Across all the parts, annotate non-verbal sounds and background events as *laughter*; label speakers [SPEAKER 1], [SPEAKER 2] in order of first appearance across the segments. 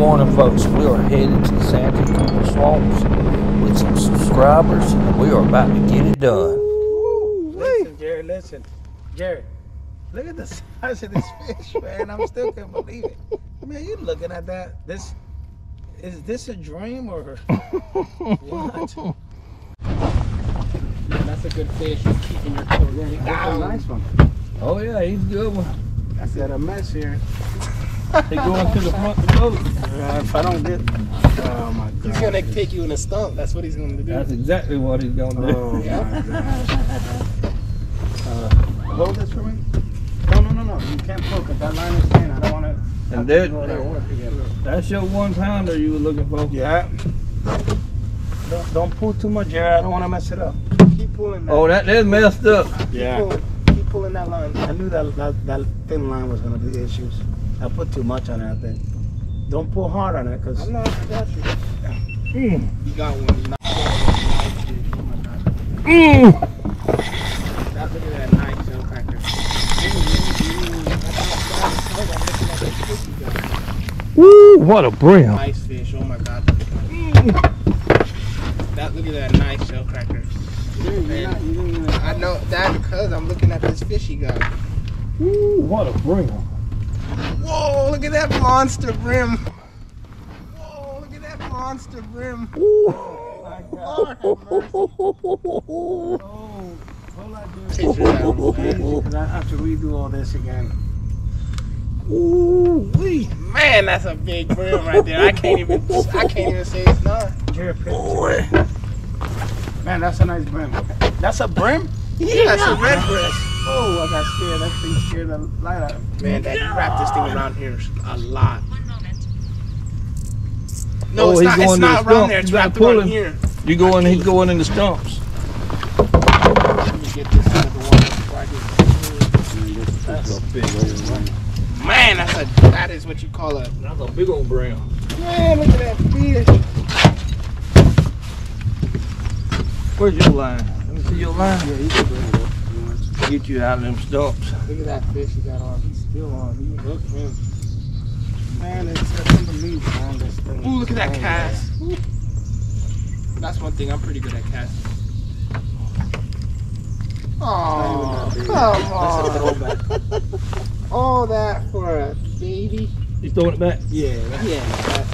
[SPEAKER 1] morning, folks. We are headed to the Santee Cooper Swamps with some subscribers, and we are about to get it done.
[SPEAKER 2] Listen, Jared, listen. Jared, look at the size of this *laughs* fish, man. I'm still can't believe it. Man, you looking at that? This is this a dream or *laughs* what?
[SPEAKER 3] Man, that's a good fish. You keep in your coat.
[SPEAKER 2] That's a nice one.
[SPEAKER 1] Oh yeah, he's a good one.
[SPEAKER 2] That's got a mess here.
[SPEAKER 1] He going to the front of the boat.
[SPEAKER 2] Uh, if I don't get, oh my god.
[SPEAKER 3] He's gonna take you in a stump. That's what he's gonna do.
[SPEAKER 1] That's exactly what he's gonna do.
[SPEAKER 2] Oh my god. Uh, hold this for me. No, no, no, no. You can't poke it. That line is thin. I don't want to.
[SPEAKER 1] And that-
[SPEAKER 2] go there work together.
[SPEAKER 1] That's your one pounder you were looking for.
[SPEAKER 2] Yeah. Don't, don't pull too much, Jared. I don't want to mess it up. Keep pulling that.
[SPEAKER 1] Oh, that's messed up.
[SPEAKER 2] Keep pulling, keep pulling that line. I knew that, that that thin line was gonna be issues. I put too much on it, I think. Don't pull hard on it, cause
[SPEAKER 3] I'm not. I got you.
[SPEAKER 2] Mm.
[SPEAKER 3] You got one. You
[SPEAKER 1] Mm.
[SPEAKER 3] that. Look at that nice shell cracker.
[SPEAKER 1] Woo! What a brim.
[SPEAKER 3] Nice fish. Oh my god. That look at that nice shell cracker. Man, I know that because I'm looking at this fish he got.
[SPEAKER 1] Woo! What a brim.
[SPEAKER 3] Whoa! Look at that monster brim. Whoa! Look at that monster brim. Have mercy.
[SPEAKER 2] Oh, hold on, dude.
[SPEAKER 3] Picture.
[SPEAKER 2] Cause I have to redo all this again.
[SPEAKER 1] Ooh wee.
[SPEAKER 3] Man, that's a big brim right there. I can't even. I can't even say it's not.
[SPEAKER 1] Boy.
[SPEAKER 2] Man, that's a nice brim. That's a brim?
[SPEAKER 3] Yeah, that's a red breast.
[SPEAKER 2] Oh, I got scared. That thing scared the light out of me.
[SPEAKER 3] Man, that you wrap this thing around here a lot. No,
[SPEAKER 1] Oh,
[SPEAKER 3] it's
[SPEAKER 1] he's
[SPEAKER 3] not. It's
[SPEAKER 1] going to
[SPEAKER 3] not
[SPEAKER 1] the
[SPEAKER 3] around
[SPEAKER 1] stump.
[SPEAKER 3] there. It's
[SPEAKER 1] You gotta
[SPEAKER 3] wrapped around here.
[SPEAKER 1] You going? He's going in the stumps.
[SPEAKER 3] Let me get this out of the water before I get.
[SPEAKER 1] That's a big old brim.
[SPEAKER 3] Man, that's a. That is what you call a.
[SPEAKER 1] That's a big old brown.
[SPEAKER 3] Man, look at that fish.
[SPEAKER 1] Where's your line? Let me see your line. Yeah, he's a Get you out of them stumps.
[SPEAKER 3] Look at that fish he got on. He's still on. He look him.
[SPEAKER 2] Man, it's unbelievable, man. This thing.
[SPEAKER 3] Ooh, look at that oh, cast. Ooh. That's one thing. I'm pretty good at casting. Oh, come
[SPEAKER 2] That's a
[SPEAKER 3] on.
[SPEAKER 2] throwback.
[SPEAKER 3] All that for a baby.
[SPEAKER 1] You throwing it back?
[SPEAKER 2] Yeah,
[SPEAKER 3] Yeah. that-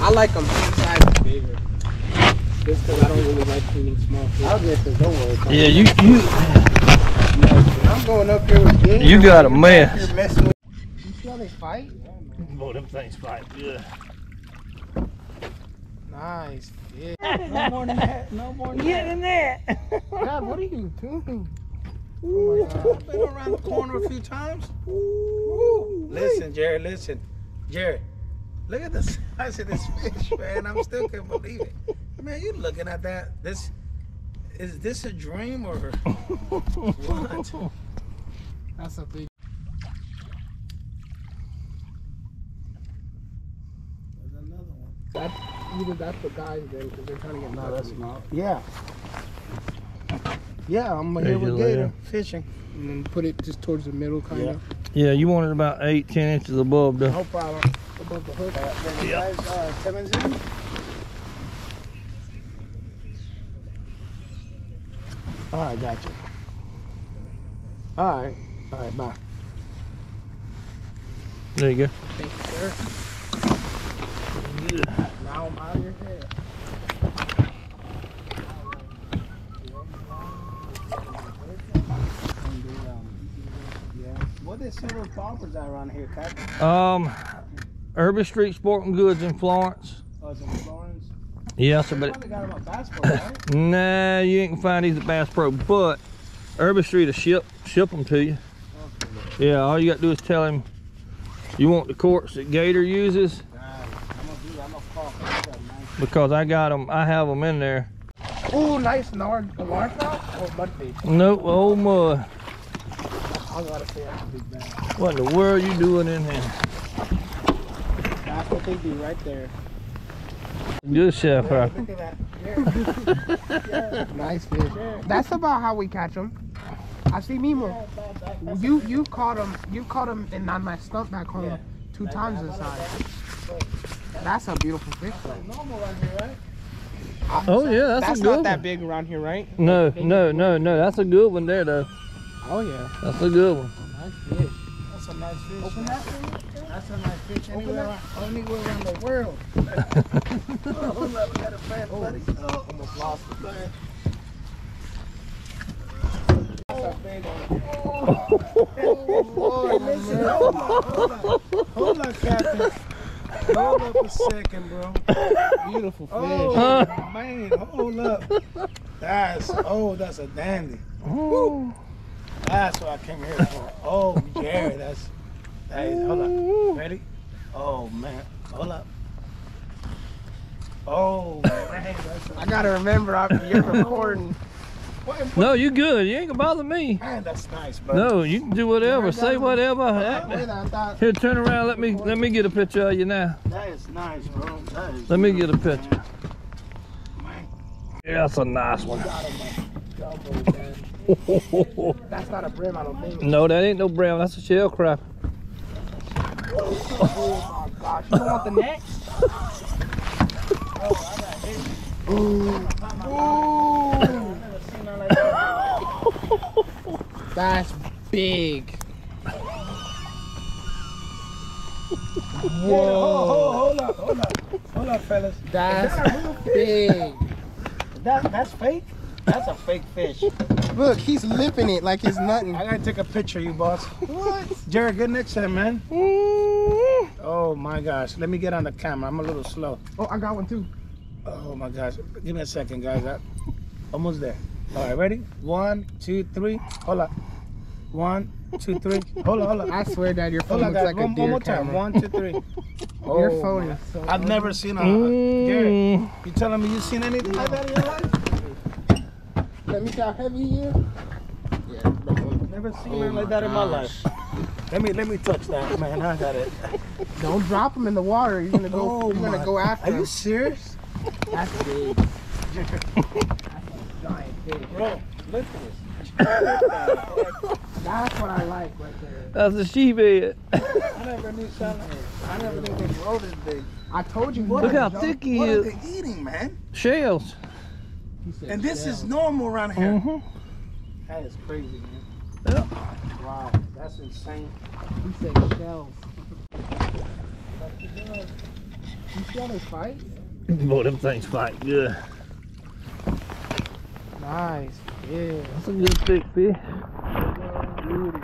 [SPEAKER 3] I like them size and bigger. Just because I don't really like cleaning small fish.
[SPEAKER 2] I'll get. Don't worry.
[SPEAKER 1] Yeah, you you
[SPEAKER 3] I'm going up here with game.
[SPEAKER 1] you got a mess.
[SPEAKER 2] You're messing with.
[SPEAKER 3] You see how they fight?
[SPEAKER 1] Boy, them things fight good.
[SPEAKER 3] Nice fish.
[SPEAKER 2] No more than that. No more than
[SPEAKER 1] Get in there.
[SPEAKER 3] God, what are you doing? Oh my God. I've been around the corner a few times.
[SPEAKER 2] Listen, Jerry, listen. Jared, look at the size of this fish, man. I'm still can't believe it. Man, you looking at that? This is this a dream or what?
[SPEAKER 3] That's a big.
[SPEAKER 2] There's another one.
[SPEAKER 3] That, either that's the guys then, because they're trying to get
[SPEAKER 2] No,
[SPEAKER 3] nuts.
[SPEAKER 2] that's not. Yeah. Yeah, I'm
[SPEAKER 1] There
[SPEAKER 2] here
[SPEAKER 1] you
[SPEAKER 2] with Gator
[SPEAKER 1] there.
[SPEAKER 2] fishing.
[SPEAKER 3] And then put it just towards the middle, kind
[SPEAKER 2] Yeah.
[SPEAKER 3] of.
[SPEAKER 1] Yeah, you want it about eight, ten inches above the.
[SPEAKER 2] No problem.
[SPEAKER 3] Above the hook.
[SPEAKER 2] Uh, then you guys, uh, Simmons in? All right, gotcha. All right, all right, bye.
[SPEAKER 1] There you go.
[SPEAKER 3] Thank you, sir. Now I'm out of your head.
[SPEAKER 2] What is silver poppers out around here, Cat?
[SPEAKER 1] Um, Urban Street Sporting Goods in Florence.
[SPEAKER 2] Oh, it's in Florence.
[SPEAKER 1] Yes, sir, but
[SPEAKER 2] Bass Pro, right?
[SPEAKER 1] nah, you ain't gonna find these at Bass Pro. But Urban Street will ship ship them to you. Yeah, all you got to do is tell him you want the corks that Gator uses
[SPEAKER 2] Nah, I'm gonna do that. I'm gonna call. I got nice.
[SPEAKER 1] because I got them. I have them in there.
[SPEAKER 3] Ooh, nice nard, largemouth oh, or mudfish.
[SPEAKER 1] Nope, old mud.
[SPEAKER 3] I gotta say that's a big bag.
[SPEAKER 1] What in the world are you doing in here?
[SPEAKER 3] That's what they do right there.
[SPEAKER 1] Good chef, huh?
[SPEAKER 2] Look at that.
[SPEAKER 3] Nice fish. That's about how we catch them. I see Mimo. You you caught him. You caught him in on my stump back home.
[SPEAKER 2] Yeah.
[SPEAKER 3] two times the size. That's a beautiful fish. though.
[SPEAKER 2] Right?
[SPEAKER 1] Oh yeah, that's,
[SPEAKER 3] That's
[SPEAKER 1] a good
[SPEAKER 3] not that big around here, right?
[SPEAKER 1] No, no, no, no. That's a good one there though.
[SPEAKER 3] Oh yeah.
[SPEAKER 1] That's a good one.
[SPEAKER 3] Nice fish.
[SPEAKER 2] That's a nice fish.
[SPEAKER 3] Open that
[SPEAKER 2] That's a nice fish anywhere, anywhere around the world. oh, we got a buddy. Oh,
[SPEAKER 3] Almost lost it.
[SPEAKER 2] man. That's a big one. Oh, Lord, listen, hold up, hold up. Hold up, Captain. Hold up a second, bro.
[SPEAKER 3] Beautiful fish.
[SPEAKER 2] Oh, *laughs* man, hold up. That's, oh, that's a dandy.
[SPEAKER 1] Oh.
[SPEAKER 2] That's what I came here for. Oh, Jerry, that's, that is, hold up. Ready? Oh, man. Hold up. Oh, man, that's a,
[SPEAKER 3] I gotta remember I'm, you're *laughs* recording.
[SPEAKER 2] what,
[SPEAKER 1] No, you good. You ain't gonna bother me.
[SPEAKER 2] man, that's nice, bro.
[SPEAKER 1] No, you can do whatever, say whatever.
[SPEAKER 3] Wait, I thought
[SPEAKER 1] Here, turn around. Let me let me get a picture of you now.
[SPEAKER 2] That is nice, bro. That is
[SPEAKER 1] Let me get a
[SPEAKER 2] beautiful,
[SPEAKER 1] picture.
[SPEAKER 2] Man.
[SPEAKER 1] Yeah, that's a nice one. *laughs*
[SPEAKER 3] that's not a brim. I don't think.
[SPEAKER 1] no, that ain't no brown. That's a shell crab.
[SPEAKER 3] Oh my gosh! You don't want the neck? Oh, Ooh.
[SPEAKER 2] Never seen nothing.
[SPEAKER 3] That's big.
[SPEAKER 2] Whoa. Hold, hold up, hold up. Hold up, fellas.
[SPEAKER 3] That's
[SPEAKER 2] that
[SPEAKER 3] big.
[SPEAKER 2] That, that's fake? That's a fake fish.
[SPEAKER 3] Look, he's lipping it like it's nothing.
[SPEAKER 2] I gotta take a picture of you, boss.
[SPEAKER 3] What?
[SPEAKER 2] Jared, good next time, man.
[SPEAKER 1] Mm.
[SPEAKER 2] Oh my gosh. Let me get on the camera. I'm a little slow.
[SPEAKER 3] Oh, I got one too.
[SPEAKER 2] Oh my gosh. Give me a second, guys. I, almost there. All right, ready? One, two, three. Hold up. One, two, three. Hold on, hold on.
[SPEAKER 3] I swear, Dad, your phone
[SPEAKER 2] Hold
[SPEAKER 3] looks
[SPEAKER 2] guys.
[SPEAKER 3] like a
[SPEAKER 2] one,
[SPEAKER 3] deer
[SPEAKER 2] one more time.
[SPEAKER 3] camera.
[SPEAKER 2] One, two, three.
[SPEAKER 3] Your
[SPEAKER 2] Oh,
[SPEAKER 3] phone is so.
[SPEAKER 2] I've never seen a. Jared,
[SPEAKER 1] Mm.
[SPEAKER 2] you telling me you seen anything like that in your life?
[SPEAKER 3] Let me see how heavy he is. Yeah, bro.
[SPEAKER 2] Never seen
[SPEAKER 3] Oh
[SPEAKER 2] nothing like
[SPEAKER 3] my
[SPEAKER 2] that in my life. Let me let me touch that, man. I got it. *laughs*
[SPEAKER 3] Don't drop him in the water. You're gonna go.
[SPEAKER 2] Oh
[SPEAKER 3] you're gonna go after
[SPEAKER 2] Are you serious,
[SPEAKER 3] That's big. That's a giant fish.
[SPEAKER 2] bro? Look at this.
[SPEAKER 3] That's what I like right there.
[SPEAKER 1] That's a sheep head.
[SPEAKER 2] I never knew something. I never knew they grow this big.
[SPEAKER 3] I told you.
[SPEAKER 1] Look how thick he is.
[SPEAKER 2] What are
[SPEAKER 1] is.
[SPEAKER 2] they eating, man?
[SPEAKER 1] Shells.
[SPEAKER 3] He said
[SPEAKER 2] And this is normal around here.
[SPEAKER 1] hmm
[SPEAKER 2] That is crazy, man.
[SPEAKER 1] Yeah.
[SPEAKER 2] Wow, that's insane.
[SPEAKER 3] He said shells. You see how they fight?
[SPEAKER 1] Boy, them things fight good.
[SPEAKER 3] Nice. Yeah.
[SPEAKER 1] That's a good thick fish.
[SPEAKER 3] Beauty.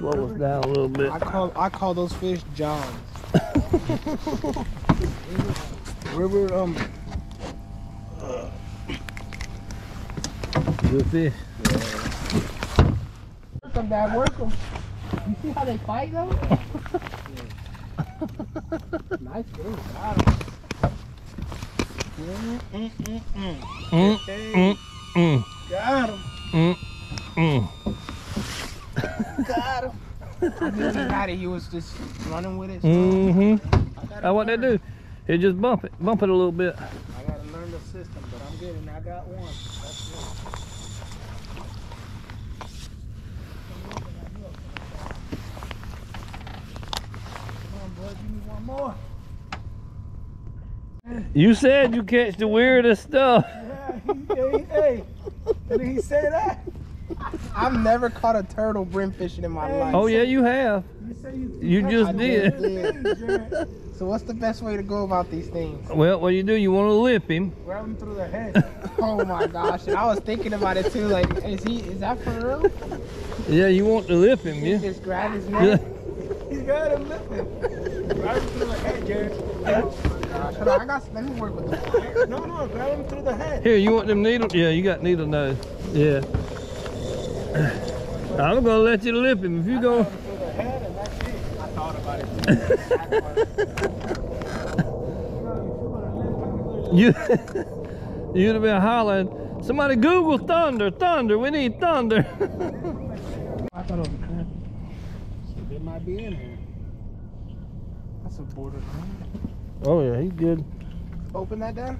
[SPEAKER 1] Slow us down a little bit.
[SPEAKER 3] I call I call those fish Johns. *laughs*
[SPEAKER 2] Where we're um
[SPEAKER 1] Good fish.
[SPEAKER 3] Work them, Dad. Work them. You see how they fight though? *laughs* nice fish. Got 'em.
[SPEAKER 2] mm, mm, mm, mm.
[SPEAKER 1] Mm,
[SPEAKER 2] Hey,
[SPEAKER 1] mm,
[SPEAKER 2] got him.
[SPEAKER 1] mm, mm.
[SPEAKER 2] Got him.
[SPEAKER 3] I knew he it. Was just running with it.
[SPEAKER 1] Mm-hmm. Now what they do? They just bump it, bump it a little bit.
[SPEAKER 2] I gotta learn the system, but I'm getting. I got one. That's it. Come on, boy, give me one more.
[SPEAKER 1] You said you catch the weirdest stuff.
[SPEAKER 2] Yeah, he, hey, hey. Did he say that?
[SPEAKER 3] I've never caught a turtle brim fishing in my life.
[SPEAKER 1] Oh yeah, you have.
[SPEAKER 2] You say you.
[SPEAKER 1] You just did.
[SPEAKER 3] did. So what's the best way to go about these things?
[SPEAKER 1] Well, what you do? You want to lip him.
[SPEAKER 2] Grab him through the head. *laughs*
[SPEAKER 3] Oh my gosh! And I was thinking about it too. Like, is he? Is that for real?
[SPEAKER 1] Yeah, you want to lip him,
[SPEAKER 3] You
[SPEAKER 1] yeah.
[SPEAKER 3] just grab his
[SPEAKER 1] Yeah.
[SPEAKER 3] neck. *laughs*
[SPEAKER 2] He's got him lifted. Grab him through the head, Jared.
[SPEAKER 3] Gosh, hold on, I got. Let me work with the.
[SPEAKER 2] No, no, grab him through the head.
[SPEAKER 1] Here, you want them needles? Yeah, you got needle nose. Yeah. I'm gonna let you lip him. If you go,
[SPEAKER 2] Through the head, and that's it. I thought about it.
[SPEAKER 1] you *laughs* you'd have been hollering. Somebody Google thunder, thunder. We need thunder. *laughs*
[SPEAKER 3] I thought it was a crab.
[SPEAKER 2] It might be in here.
[SPEAKER 3] That's a border.
[SPEAKER 1] oh yeah, he's good.
[SPEAKER 3] Open that down.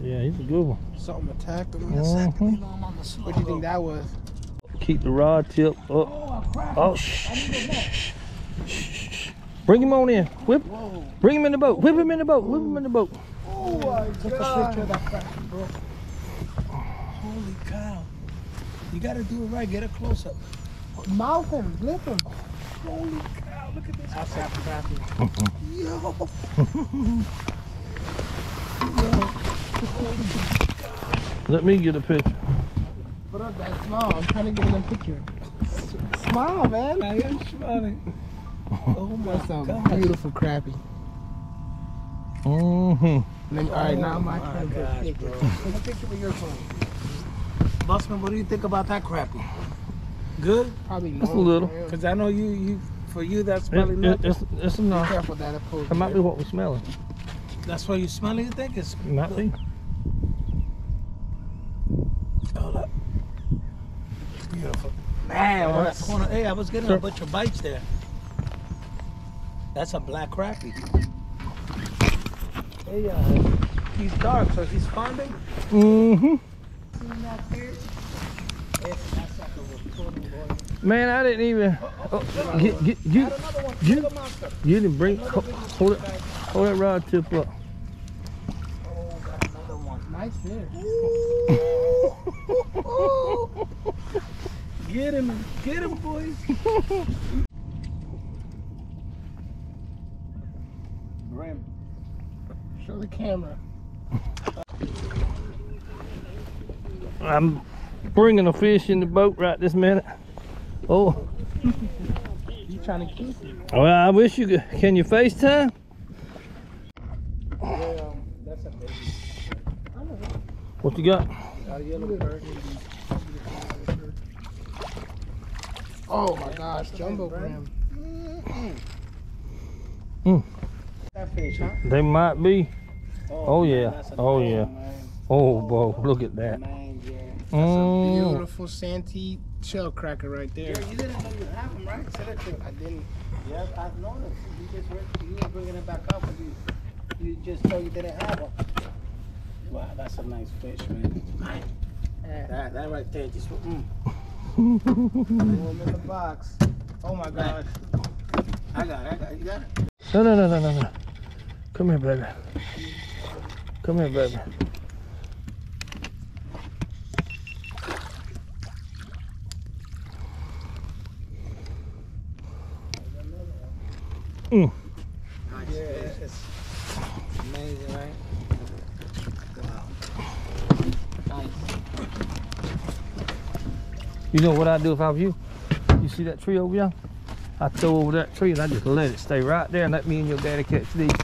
[SPEAKER 1] Yeah, he's a good one.
[SPEAKER 3] Something attacked him.
[SPEAKER 1] Mhm.
[SPEAKER 3] What do you think that was?
[SPEAKER 1] Keep the rod tip up.
[SPEAKER 2] Oh.
[SPEAKER 1] Oh, shh, shh, shh, shh, shh. Bring him on in. Whip.
[SPEAKER 2] Whoa.
[SPEAKER 1] Bring him in the boat. Whip him in the boat. Whip him in the boat.
[SPEAKER 2] Oh, my
[SPEAKER 3] Take a picture of that crap, bro.
[SPEAKER 2] Holy cow. You gotta do it right. Get a close up.
[SPEAKER 3] Mouth him, lip him.
[SPEAKER 2] Holy cow. Look at this.
[SPEAKER 3] That's that crappy.
[SPEAKER 2] Yo.
[SPEAKER 1] Let me get a picture.
[SPEAKER 3] Put up that smile. I'm trying to get in a picture. S- Smile, man.
[SPEAKER 2] I am smiling. *laughs* Oh my
[SPEAKER 3] That's a
[SPEAKER 2] god.
[SPEAKER 3] beautiful crappie.
[SPEAKER 1] Mm-hmm.
[SPEAKER 3] Then, all right, now
[SPEAKER 2] Oh
[SPEAKER 3] my
[SPEAKER 2] my
[SPEAKER 3] turn to
[SPEAKER 2] gosh,
[SPEAKER 3] take
[SPEAKER 2] bro.
[SPEAKER 3] it. Take a picture with your phone.
[SPEAKER 2] Bossman, what do you think about that crappie? Good?
[SPEAKER 3] Probably
[SPEAKER 1] Just a little.
[SPEAKER 2] Because I know you, you, for you, that's
[SPEAKER 1] It,
[SPEAKER 2] probably
[SPEAKER 1] it,
[SPEAKER 2] nothing.
[SPEAKER 1] it's, it's
[SPEAKER 3] Be careful that approach.
[SPEAKER 1] That might be what we're smelling.
[SPEAKER 2] That's why you smell it, you think? It's
[SPEAKER 1] Might be.
[SPEAKER 2] Hold up. Man, on that corner. Hey, I was getting a bunch of bites there. That's a black crappie. Hey, uh, he's dark, so he's spawning.
[SPEAKER 1] Mm-hmm.
[SPEAKER 2] That's like a recording boy.
[SPEAKER 1] Man, I didn't even. Oh, get, get, get,
[SPEAKER 2] Another one.
[SPEAKER 1] You- you didn't bring. Hold, hold it. Hold that rod tip up.
[SPEAKER 2] Oh, got another one.
[SPEAKER 3] Nice fish. *laughs* *laughs*
[SPEAKER 2] Get him, get him, boys. *laughs* Brim.
[SPEAKER 3] Show the camera.
[SPEAKER 1] I'm bringing a fish in the boat right this minute. Oh,
[SPEAKER 3] You trying to keep it?
[SPEAKER 1] well, I wish you could. Can you FaceTime?
[SPEAKER 2] Yeah, that's a baby.
[SPEAKER 1] What you got?
[SPEAKER 2] Got a yellow bird.
[SPEAKER 3] Oh my gosh, jumbo brim.
[SPEAKER 2] That fish, huh?
[SPEAKER 1] They might be. Oh, yeah.
[SPEAKER 2] that's a
[SPEAKER 1] Oh, yeah.
[SPEAKER 2] man.
[SPEAKER 1] Oh, boy, look at that.
[SPEAKER 2] Man, yeah.
[SPEAKER 1] Mm.
[SPEAKER 3] Beautiful Santee shell cracker right there.
[SPEAKER 2] Yeah, you didn't know you have them, right? Said it to
[SPEAKER 3] I didn't.
[SPEAKER 2] Yes, I've noticed. You just were, you were bringing it back up, but you, you just told you didn't have them. Wow, that's a nice fish, man. That, that right there just, mm.
[SPEAKER 3] Box. Oh my gosh.
[SPEAKER 2] I got it, I got it. You got it?
[SPEAKER 1] No, no, no, no, no, no. Come here, baby. Come here, baby.
[SPEAKER 2] Nice yeah, fish. It's amazing, right? Wow. Nice.
[SPEAKER 1] You know what I'd do if I was you? You see that tree over there? I'd throw over that tree and I'd just let it stay right there and let me and your daddy catch these. *laughs*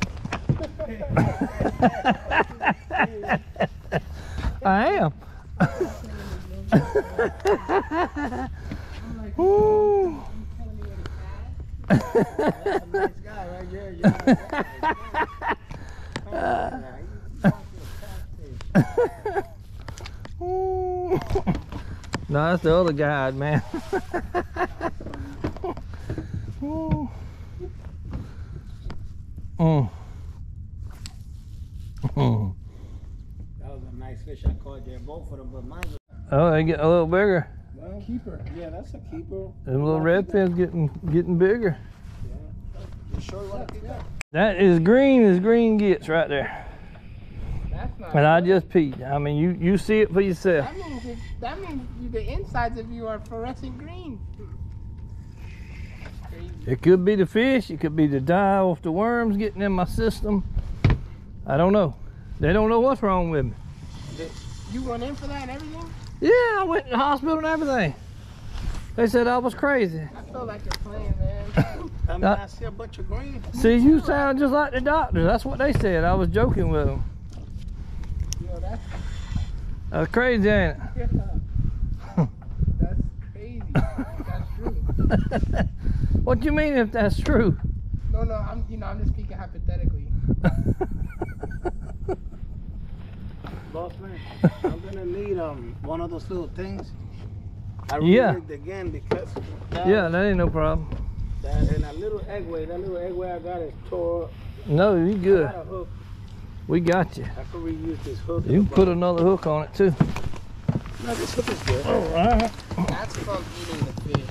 [SPEAKER 1] I am. *laughs* Woo.
[SPEAKER 2] That's a nice guy right there. You're a nice guy. Yeah, you talk to the catfish.
[SPEAKER 1] Ooh. No, that's the other guy, man. Ooh. Mm. Mm.
[SPEAKER 2] That was a nice fish I caught there, both of them, but mine was
[SPEAKER 1] Oh, they get a little bigger.
[SPEAKER 2] well,
[SPEAKER 3] Keeper.
[SPEAKER 2] Yeah, that's a keeper.
[SPEAKER 1] Them little red fins getting getting bigger.
[SPEAKER 2] You sure you want to keep that?
[SPEAKER 1] That is green as green gets right there.
[SPEAKER 3] That's not.
[SPEAKER 1] And I just peed. I mean, you you see it for yourself.
[SPEAKER 3] That means it, that means you, the insides of you are fluorescent green. Crazy.
[SPEAKER 1] It could be the fish. It could be the dye off the worms getting in my system. I don't know. They don't know what's wrong with me.
[SPEAKER 3] You went in for that and everything?
[SPEAKER 1] Yeah, I went to the hospital and everything. They said I was crazy.
[SPEAKER 3] I feel like you're playing, man. *laughs*
[SPEAKER 2] I mean, I see a bunch of green.
[SPEAKER 1] See, you sound just like the doctor. That's what they said. I was joking with them.
[SPEAKER 3] Yo, that's
[SPEAKER 1] That's crazy, ain't it? Yeah. *laughs*
[SPEAKER 3] that's crazy. *laughs* that's true.
[SPEAKER 1] it? *laughs* what you mean if that's true?
[SPEAKER 3] No, no, I'm you know I'm just speaking hypothetically.
[SPEAKER 2] Boss man, I'm gonna need um one of those little things. I
[SPEAKER 1] Yeah.
[SPEAKER 2] it again because that,
[SPEAKER 1] yeah, that ain't no problem.
[SPEAKER 2] that and a little egg way, that little egg way I got is tore.
[SPEAKER 1] No, you
[SPEAKER 2] I
[SPEAKER 1] good.
[SPEAKER 2] Got a hook.
[SPEAKER 1] We got you.
[SPEAKER 2] I could reuse this hook.
[SPEAKER 1] You can put another hook on it too.
[SPEAKER 2] No, this hook is good.
[SPEAKER 1] All right.
[SPEAKER 3] That's from eating the fish.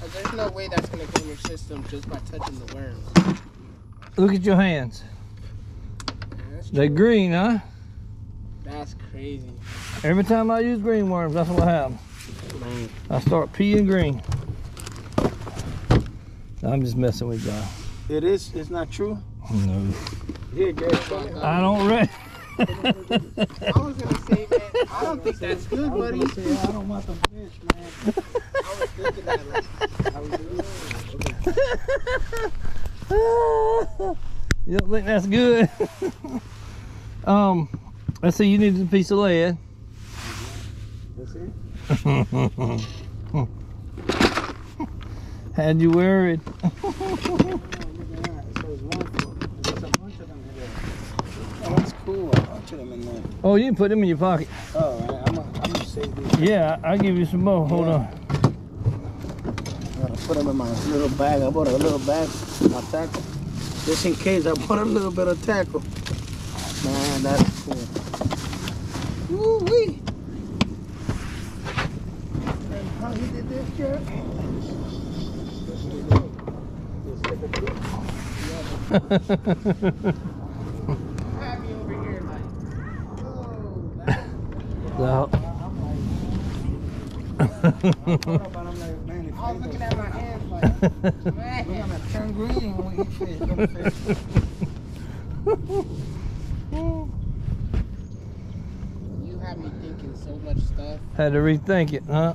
[SPEAKER 3] 'Cause there's no way that's gonna go in your system just by touching the worms.
[SPEAKER 1] Look at your hands.
[SPEAKER 3] That's,
[SPEAKER 1] They green, huh?
[SPEAKER 3] that's crazy.
[SPEAKER 1] Every time I use green worms, that's what happens.
[SPEAKER 2] Man.
[SPEAKER 1] I start peeing green. I'm just messing with y'all.
[SPEAKER 2] It is. It's not true.
[SPEAKER 1] No.
[SPEAKER 2] Here, Jerry.
[SPEAKER 1] I don't read. *laughs*
[SPEAKER 3] I was gonna say, man, I don't think that's good,
[SPEAKER 2] I was
[SPEAKER 3] buddy.
[SPEAKER 2] gonna say, I don't want the fish, man.
[SPEAKER 3] I was thinking that, like,
[SPEAKER 2] I was doing-
[SPEAKER 1] you don't think that's good? *laughs* um, let's see. You need a piece of lead.
[SPEAKER 2] That's it. *laughs*
[SPEAKER 1] Had you worried?
[SPEAKER 2] Oh, look at that. So it's one for. There's a bunch of them in there. Oh, that's cool. Bunch of them in there.
[SPEAKER 1] Oh, you can put them in your pocket.
[SPEAKER 2] Oh, man. I'm gonna save these.
[SPEAKER 1] Yeah, I'll give you some more. Hold
[SPEAKER 2] Yeah.
[SPEAKER 1] on.
[SPEAKER 2] I'm gonna put them in my little bag. I bought a little bag, my tackle. Just in case, I bought a little bit of tackle. Man, that's cool. Woo wee. And how he did this, Jared *laughs*
[SPEAKER 3] me over here, like, oh, that's
[SPEAKER 1] So,
[SPEAKER 3] I was looking at my hands like, man.
[SPEAKER 2] We're gonna turn green when we eat fish.
[SPEAKER 3] You have me thinking so much stuff.
[SPEAKER 1] Had to rethink it, huh?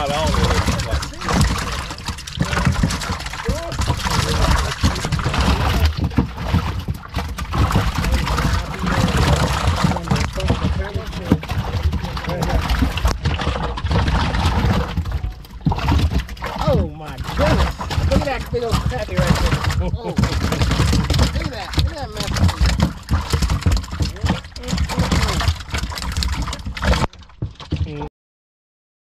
[SPEAKER 3] not
[SPEAKER 4] all